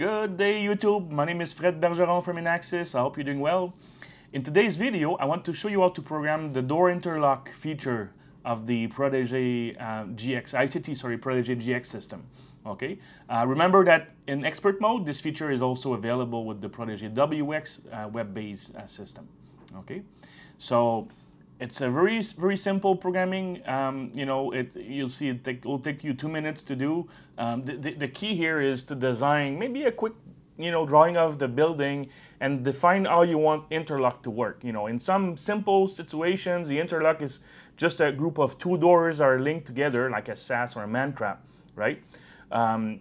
Good day YouTube, my name is Fred Bergeron from Inaxsys, I hope you're doing well. In today's video, I want to show you how to program the door interlock feature of the Protege uh, GX, ICT, sorry, Protege GX system. Okay, uh, remember that in expert mode, this feature is also available with the Protege WX uh, web-based uh, system. Okay, so it's a very very simple programming. Um, you know, it you'll see it take, will take you two minutes to do. Um, the, the, the key here is to design maybe a quick you know drawing of the building and define how you want interlock to work. You know, in some simple situations, the interlock is just a group of two doors are linked together like a SAS or a man trap, right? Um,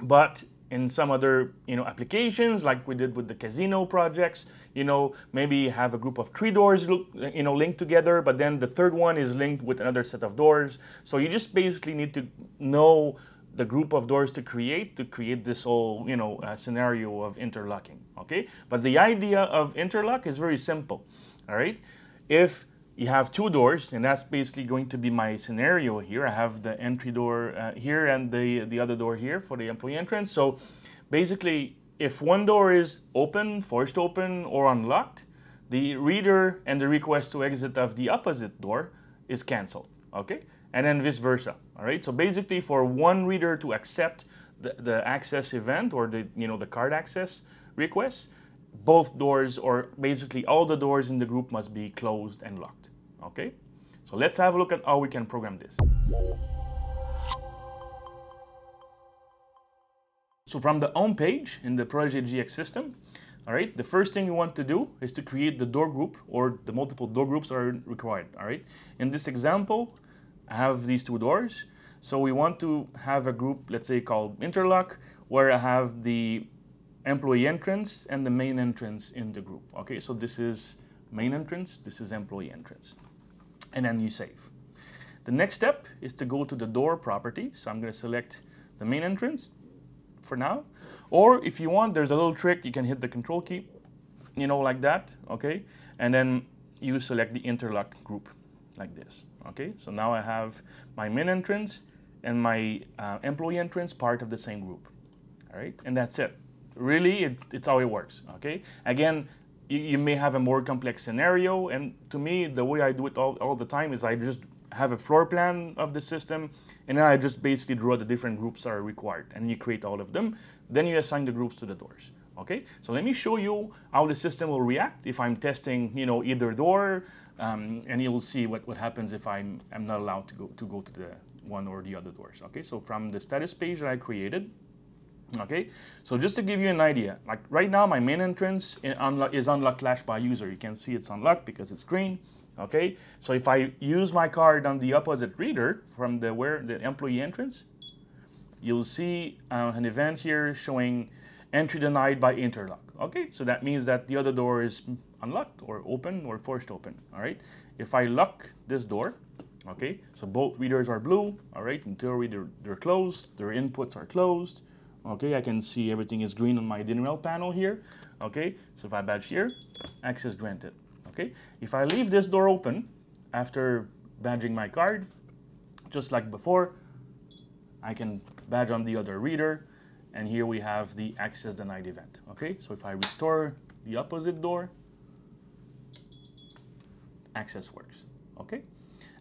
but in some other you know applications like we did with the casino projects you know maybe have a group of three doors you know linked together but then the third one is linked with another set of doors. So you just basically need to know the group of doors to create to create this whole you know uh, scenario of interlocking okay? But the idea of interlock is very simple all right? If you have two doors, and that's basically going to be my scenario here. I have the entry door uh, here and the, the other door here for the employee entrance. So basically, if one door is open, forced open, or unlocked, the reader and the request to exit of the opposite door is canceled, okay? And then vice versa, all right? So basically, for one reader to accept the, the access event or the, you know, the card access request, both doors or basically all the doors in the group must be closed and locked. Okay, so let's have a look at how we can program this. So from the home page in the Protege GX system, all right, the first thing you want to do is to create the door group or the multiple door groups are required, all right? In this example, I have these two doors. So we want to have a group, let's say called interlock, where I have the employee entrance and the main entrance in the group. Okay, so this is main entrance, this is employee entrance. And then you save. The next step is to go to the door property. So I'm going to select the main entrance for now. Or if you want, there's a little trick. You can hit the control key, you know, like that, okay? And then you select the interlock group like this, okay? So now I have my main entrance and my uh, employee entrance part of the same group, all right? And that's it really it, it's how it works okay again you, you, may have a more complex scenario and to me the way i do it all, all the time is i just have a floor plan of the system and then i just basically draw the different groups that are required and you create all of them. Then you assign the groups to the doors okay? So let me show you how the system will react if i'm testing you know either door um, and you'll see what, what happens if I'm, I'm not allowed to go to go to the one or the other doors okay? So from the status page that I created Okay, so just to give you an idea, like right now my main entrance is unlocked latch by user. You can see it's unlocked because it's green. Okay, so if I use my card on the opposite reader from the where the employee entrance, you'll see uh, an event here showing entry denied by interlock. Okay, so that means that the other door is unlocked or open or forced open. All right, if I lock this door, okay, so both readers are blue. All right, in theory they're, they're closed, their inputs are closed. Okay, I can see everything is green on my DIN rail panel here. Okay, so if I badge here, access granted. Okay, if I leave this door open after badging my card, just like before, I can badge on the other reader, and here we have the access denied event. Okay, so if I restore the opposite door, access works. Okay.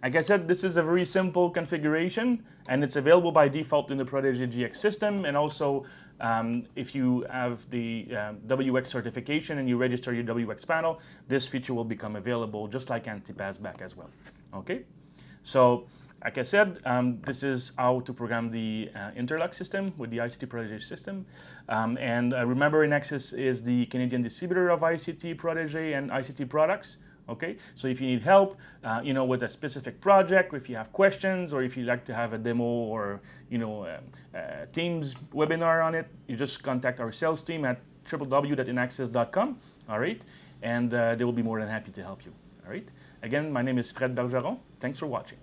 Like I said, this is a very simple configuration and it's available by default in the Protege GX system. And also, um, if you have the uh, WX certification and you register your WX panel, this feature will become available just like anti-passback as well. Okay, so like I said, um, this is how to program the uh, interlock system with the ICT Protege system. Um, and uh, remember, Inaxsys is the Canadian distributor of ICT Protege and ICT products. Okay, so if you need help, uh, you know, with a specific project, if you have questions, or if you'd like to have a demo or you know, Teams webinar on it, you just contact our sales team at www.inaxsys.com. All right, and uh, they will be more than happy to help you. All right. Again, my name is Fred Bergeron. Thanks for watching.